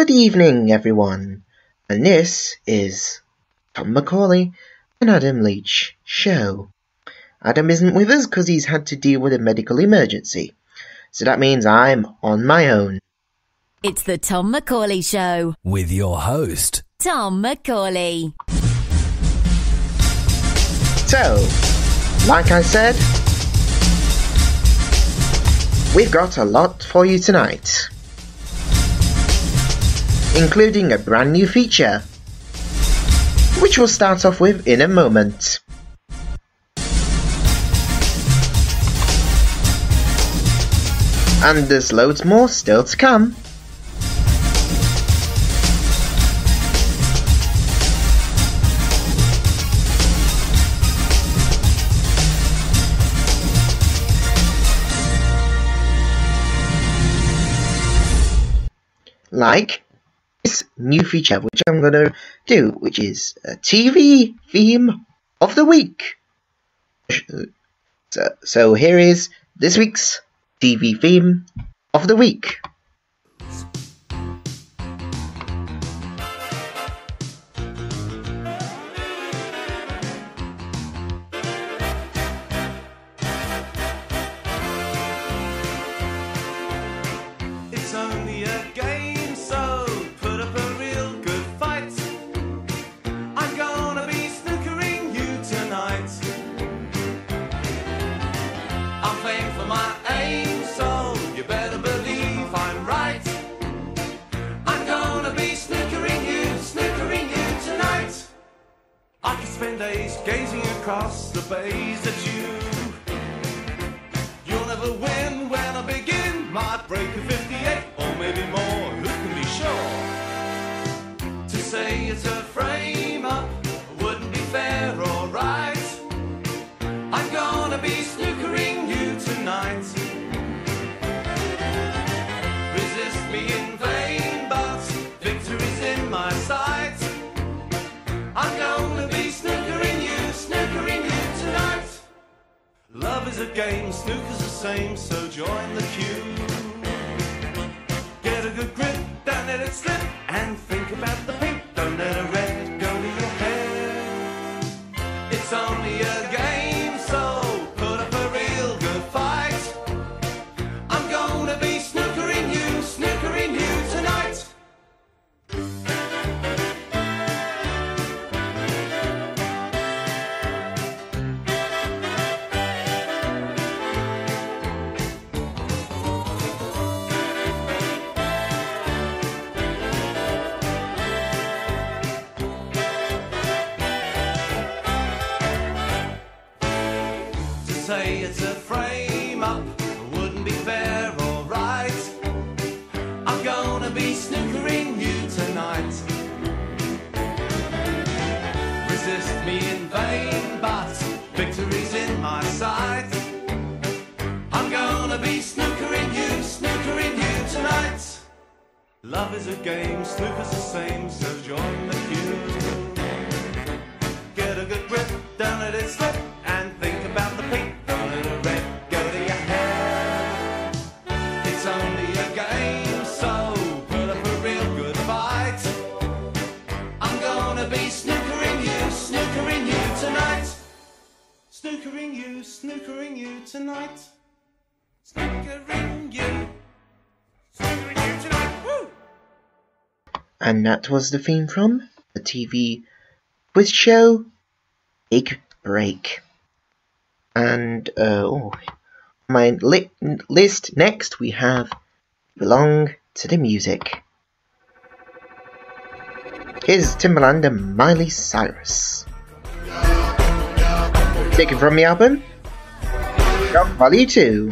Good evening, everyone, and this is Tom McCauley and Adam Leach show. Adam isn't with us because he's had to deal with a medical emergency, so that means I'm on my own. It's the Tom McCauley Show with your host, Tom McCauley. So, like I said, we've got a lot for you tonight including a brand new feature, which we'll start off with in a moment. And there's loads more still to come. Like this new feature which I'm going to do, which is a TV theme of the week. So, so here is this week's TV theme of the week. gazing across the bays at you. You'll never win when I begin. Might break a 58 or maybe more. Who can be sure to say it's a friend? And it's that was the theme from the TV quiz show Big Break. And uh, oh, my li- list next we have Belong to the Music. Here's Timbaland and Miley Cyrus. Taken from the album, Shock Value 2.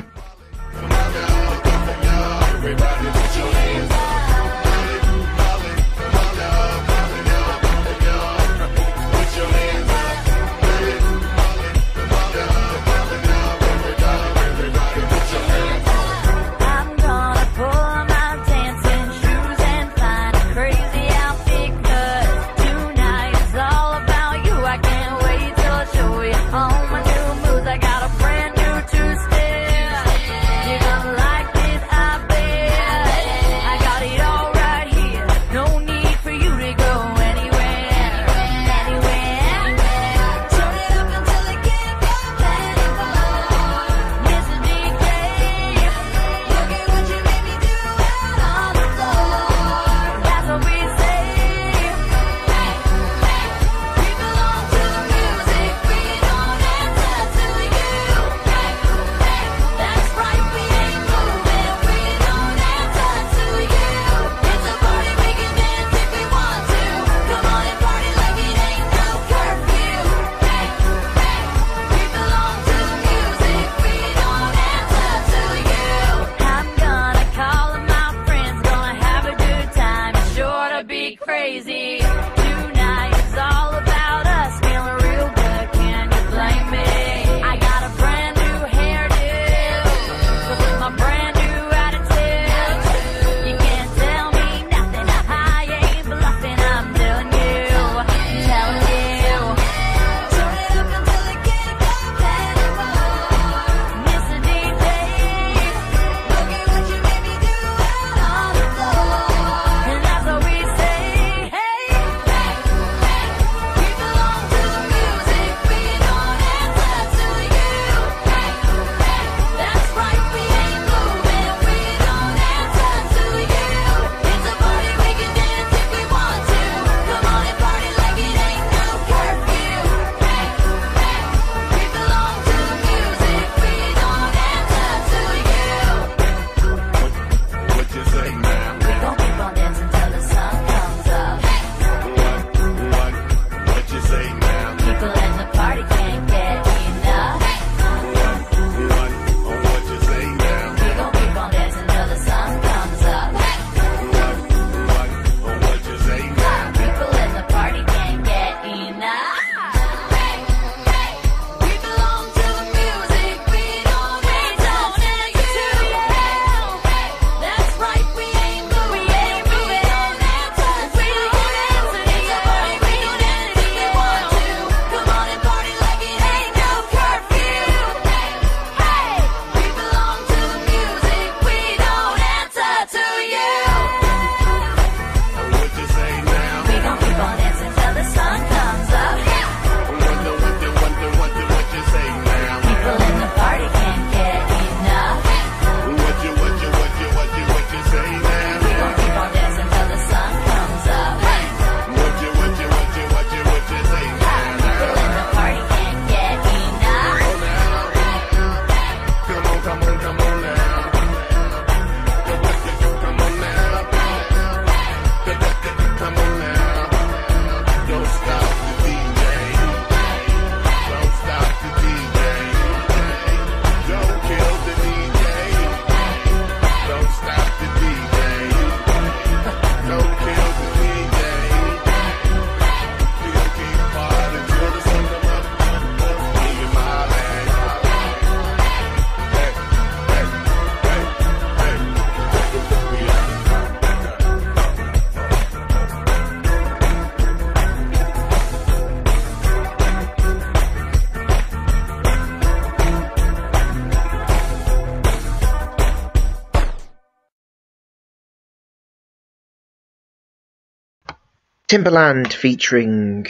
Timbaland featuring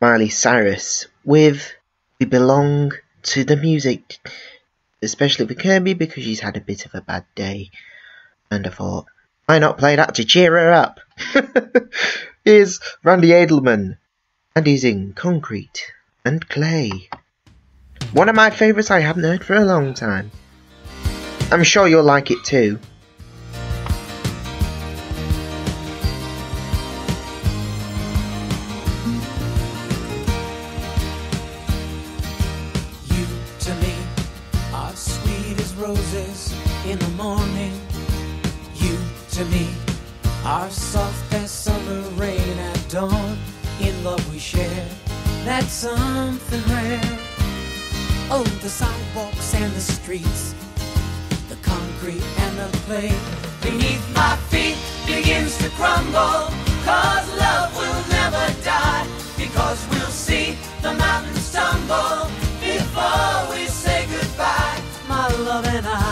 Miley Cyrus with We Belong to the Music, especially for Kirby because she's had a bit of a bad day. And I thought, why not play that to cheer her up? Here's Randy Edelman, and he's in Concrete and Clay. One of my favourites I haven't heard for a long time. I'm sure you'll like it too. In the morning. You to me are soft as summer rain at dawn. In love we share, that's something rare. Oh, the sidewalks and the streets, the concrete and the clay. Beneath my feet begins to crumble, cause love will never die. Because we'll see the mountains tumble before we say goodbye. My love and I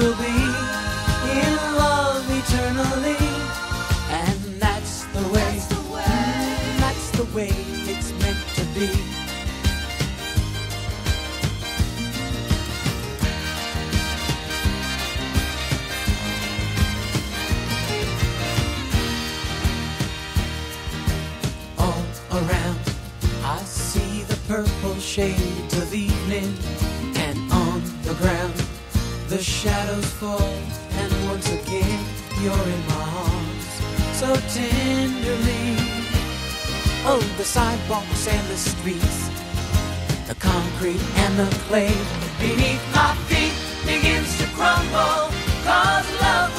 will be in love eternally. And that's the way, mm, that's the way it's meant to be. all around. I see the purple shades of evening, and on the ground the shadows fall. And once again, you're in my arms, so tenderly. Oh, the sidewalks and the streets, the concrete and the clay beneath my feet begins to crumble. Cause love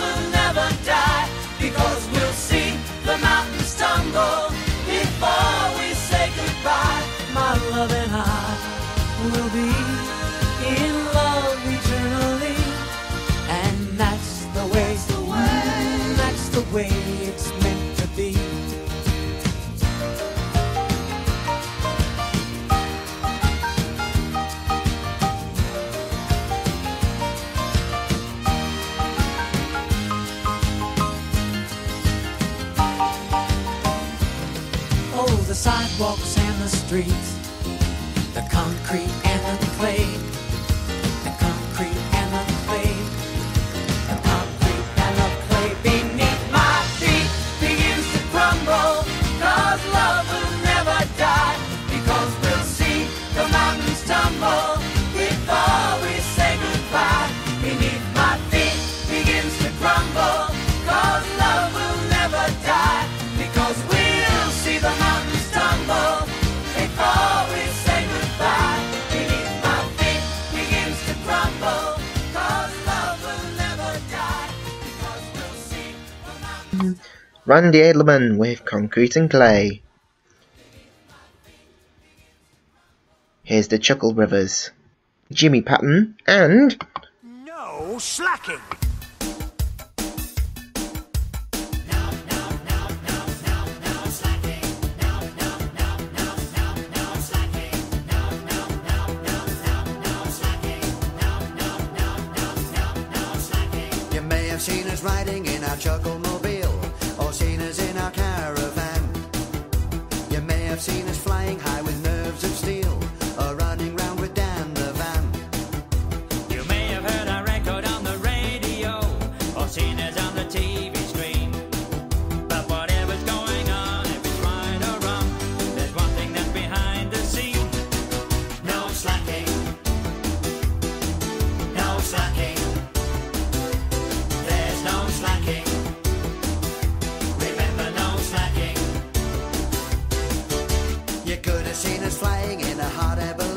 sidewalks and the streets, the concrete and the clay. Randy Edelman with Concrete and Clay. Here's the Chuckle Brothers, Jimmy Patton, and. No slacking! riding in our chuckle mobile in our caravan. You may have seen us flying high with nerves of steel. You could have seen us flying in a hot air balloon.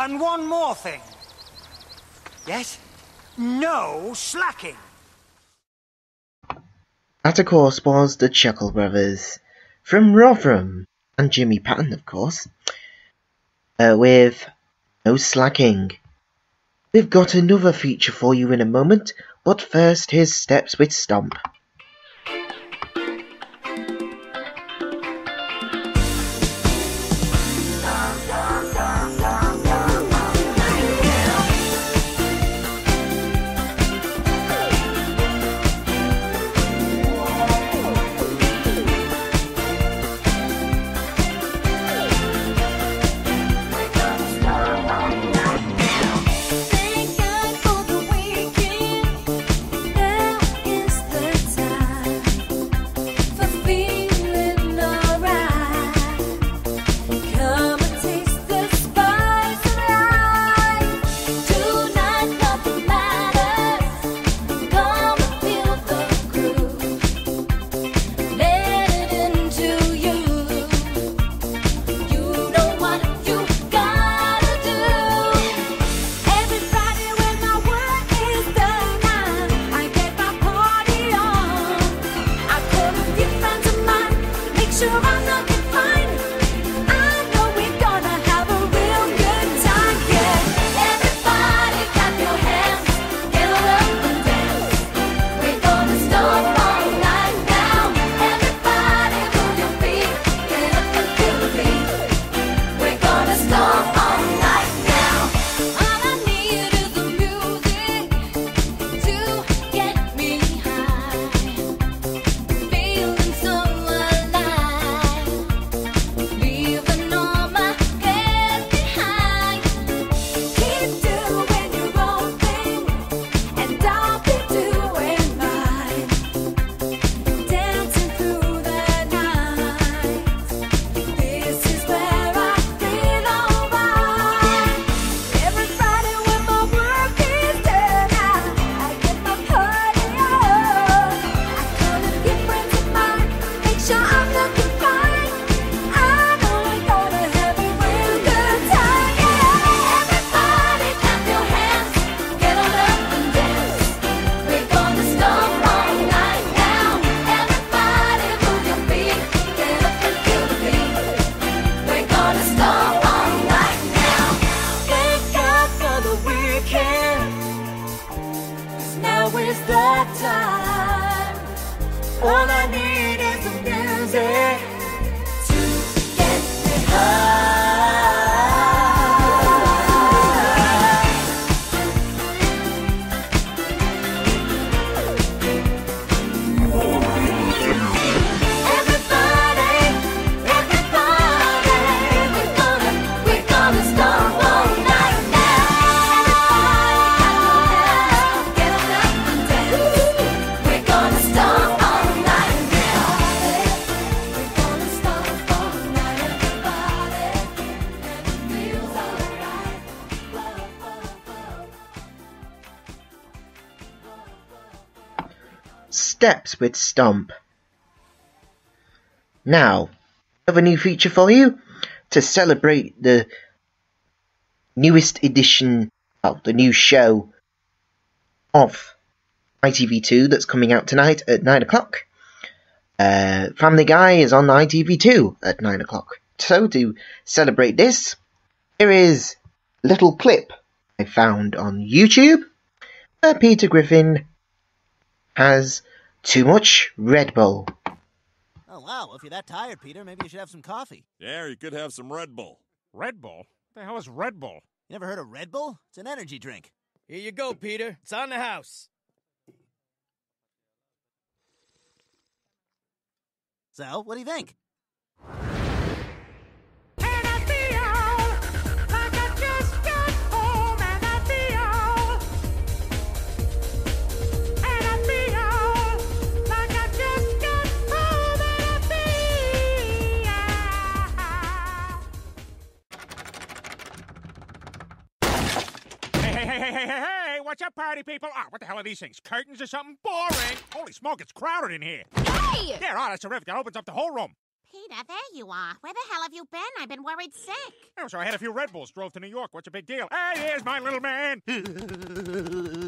And one more thing. Yes? No slacking. That, of course, was the Chuckle Brothers from Rotherham, and Jimmy Patton, of course, uh, with No Slacking. We've got another feature for you in a moment, but first, here's Steps with Stomp. I can. Cause now is the time. All I need is the music to get me high. With Stomp. Now, another new feature for you to celebrate the newest edition, well, the new show of ITV2 that's coming out tonight at 9 o'clock. Uh, Family Guy is on ITV2 at 9 o'clock. So, to celebrate this, here is a little clip I found on YouTube where Peter Griffin has too much Red Bull. Oh, wow. Well, if you're that tired, Peter, maybe you should have some coffee. Yeah, you could have some Red Bull. Red Bull? What the hell is Red Bull? You never heard of Red Bull? It's an energy drink. Here you go, Peter. It's on the house. So, what do you think? Hey, hey, hey, what's up, party people? Ah, what the hell are these things? Curtains or something? Boring! Holy smoke, it's crowded in here. Hey! Yeah, oh, that's terrific. That opens up the whole room. Peter, there you are. Where the hell have you been? I've been worried sick. Oh, so I had a few Red Bulls, drove to New York. What's a big deal? Hey, here's my little man.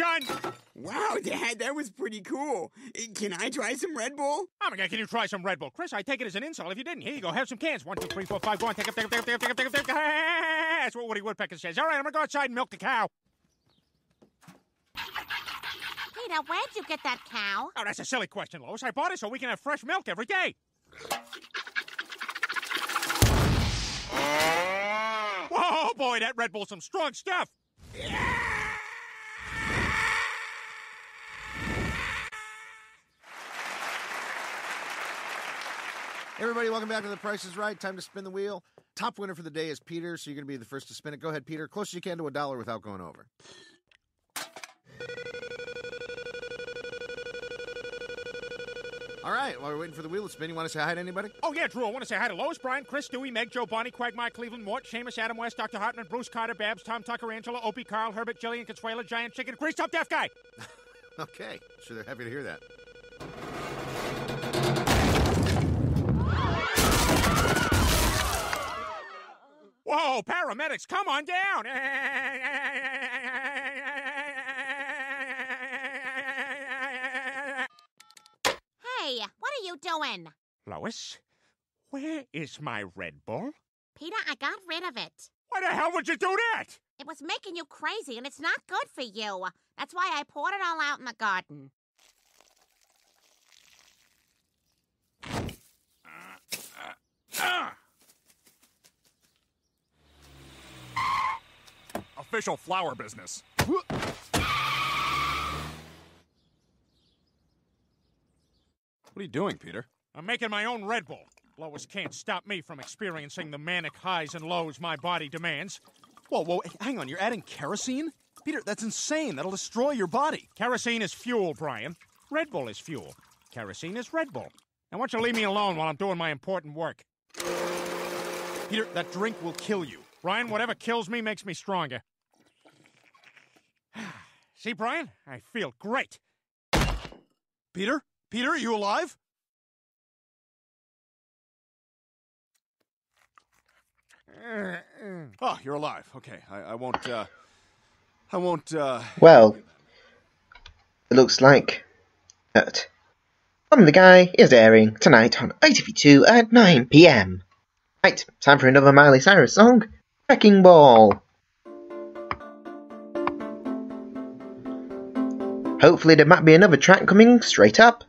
Done. Wow, Dad, that was pretty cool. Eh, Can I try some Red Bull? Oh my God, can you try some Red Bull? Chris, I take it as an insult if you didn't. Here you go, have some cans. One, two, three, four, five, go on, take up, take up, take up, take up, take up, take up. That's what Woody Woodpecker says. All right, I'm gonna go outside and milk the cow. Peter, where'd you get that cow? Oh, that's a silly question, Lois. I bought it so we can have fresh milk every day. Whoa, boy, that Red Bull's some strong stuff. Everybody, welcome back to The Price is Right. Time to spin the wheel. Top winner for the day is Peter, so you're going to be the first to spin it. Go ahead, Peter. Close as you can to a dollar without going over. All right, while we're waiting for the wheel to spin, you want to say hi to anybody? Oh, yeah, Drew, I want to say hi to Lois, Brian, Chris, Dewey, Meg, Joe, Bonnie, Quagmire, Cleveland, Mort, Seamus, Adam West, Dr. Hartman, Bruce Carter, Babs, Tom Tucker, Angela, Opie, Carl, Herbert, Jillian, Consuela, Giant Chicken, Greased Up Deaf Guy. Okay, sure they're happy to hear that. Whoa, paramedics, come on down. Hey, what are you doing? Lois, where is my Red Bull? Peter, I got rid of it. Why the hell would you do that? It was making you crazy, and it's not good for you. That's why I poured it all out in the garden. Ah! Official flower business. What are you doing, Peter? I'm making my own Red Bull. Lois can't stop me from experiencing the manic highs and lows my body demands. Whoa, whoa, hang on. You're adding kerosene? Peter, that's insane. That'll destroy your body. Kerosene is fuel, Brian. Red Bull is fuel. Kerosene is Red Bull. Now, why don't you leave me alone while I'm doing my important work? Peter, that drink will kill you. Brian, whatever kills me makes me stronger. See, Brian? I feel great. Peter? Peter, are you alive? Oh, you're alive. Okay, I, I won't. Uh, I won't. Uh... Well, it looks like that. I'm the guy is airing tonight on ITV2 at 9 p.m. Right, time for another Miley Cyrus song, Wrecking Ball. Hopefully there might be another track coming straight up.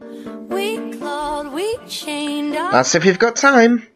We clawed, we That's if you've got time.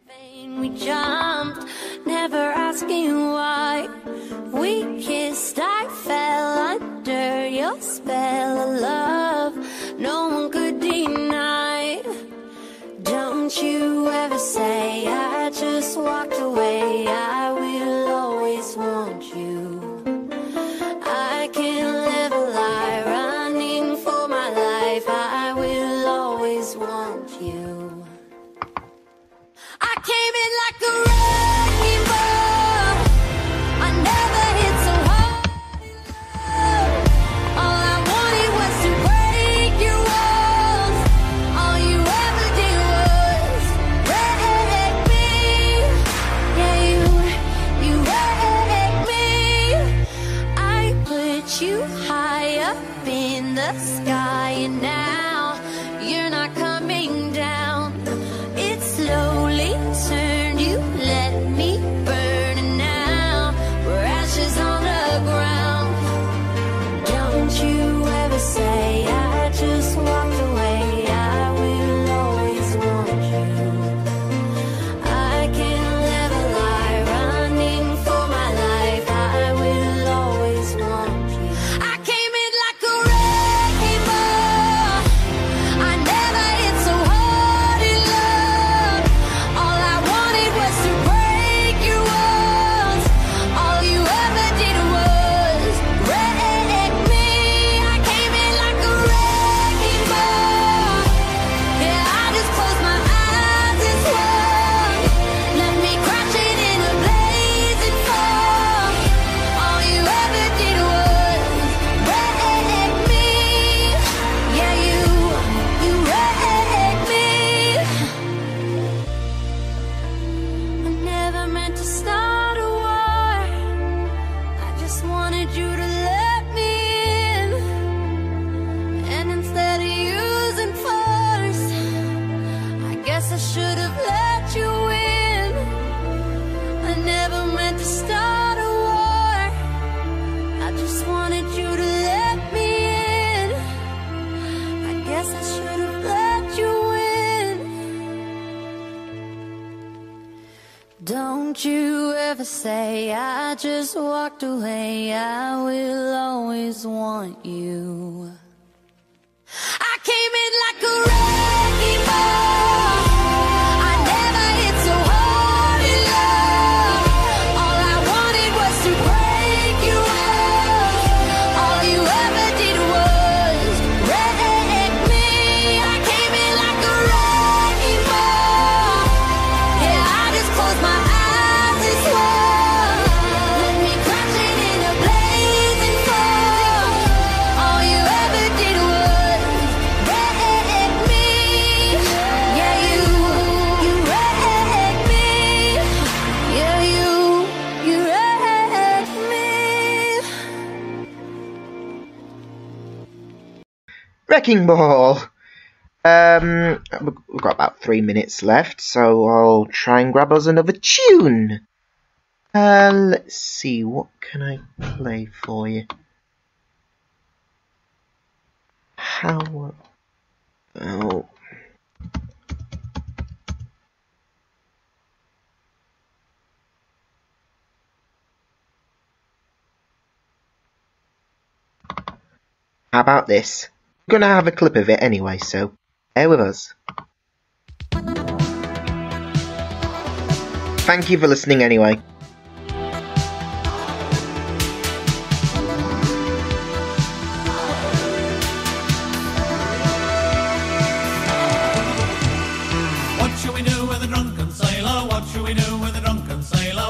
just walked away, I will always want you. Wrecking Ball! Um, we've got about three minutes left, so I'll try and grab us another tune. Uh, let's see, what can I play for you? How about... How about this? We're gonna have a clip of it anyway, so bear with us. Thank you for listening anyway.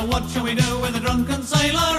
What shall we do with a drunken sailor?